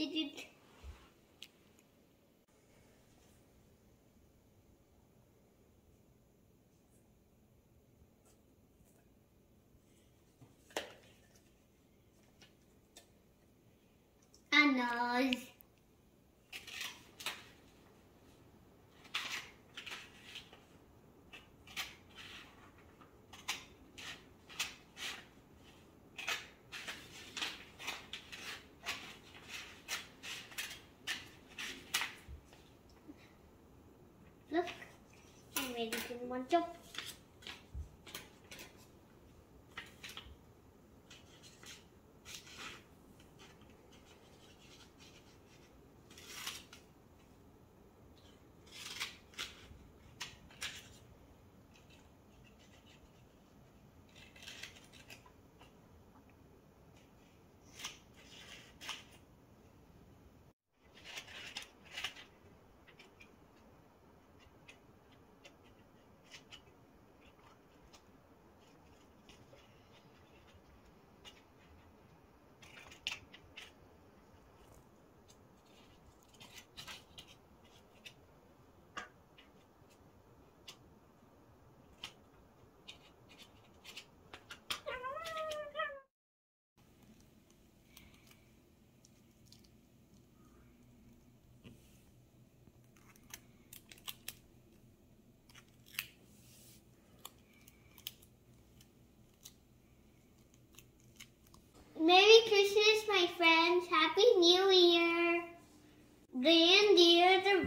did it. A nose. Look, I'm ready to one jump.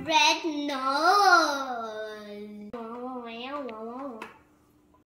Red nose.